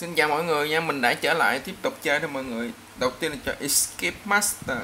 Xin chào mọi người nha, mình đã trở lại tiếp tục chơi thôi mọi người. Đầu tiên là cho Escape Master.